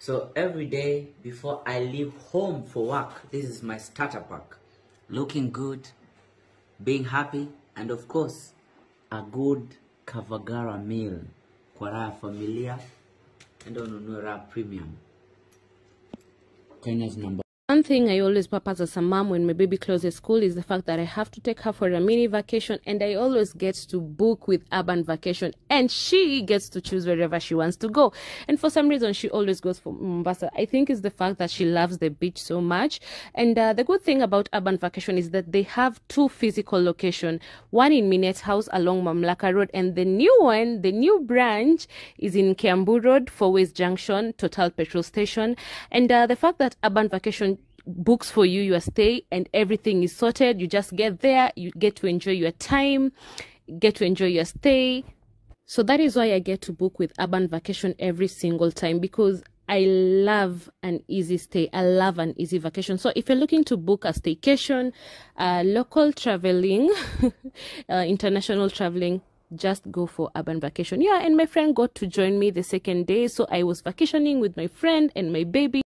So every day before I leave home for work, this is my starter pack. Looking good, being happy, and of course, a good Kavagara meal kwa raha familia. Enda ununue premium. Kenya's number One thing I always purpose as a mom when my baby closes school is the fact that I have to take her for a mini vacation and I always get to book with Urban Vacation and she gets to choose wherever she wants to go. And for some reason, she always goes for Mombasa. I think it's the fact that she loves the beach so much. And uh, the good thing about Urban Vacation is that they have two physical locations, one in Minette House along Mamlaka Road and the new one, the new branch is in Kiambu Road, Four Ways Junction, Total Petrol Station. And uh, the fact that Urban Vacation books for you your stay and everything is sorted you just get there you get to enjoy your time get to enjoy your stay so that is why i get to book with urban vacation every single time because I love an easy stay. I love an easy vacation. So if you're looking to book a staycation, uh, local traveling, uh, international traveling, just go for urban vacation. Yeah, and my friend got to join me the second day. So I was vacationing with my friend and my baby.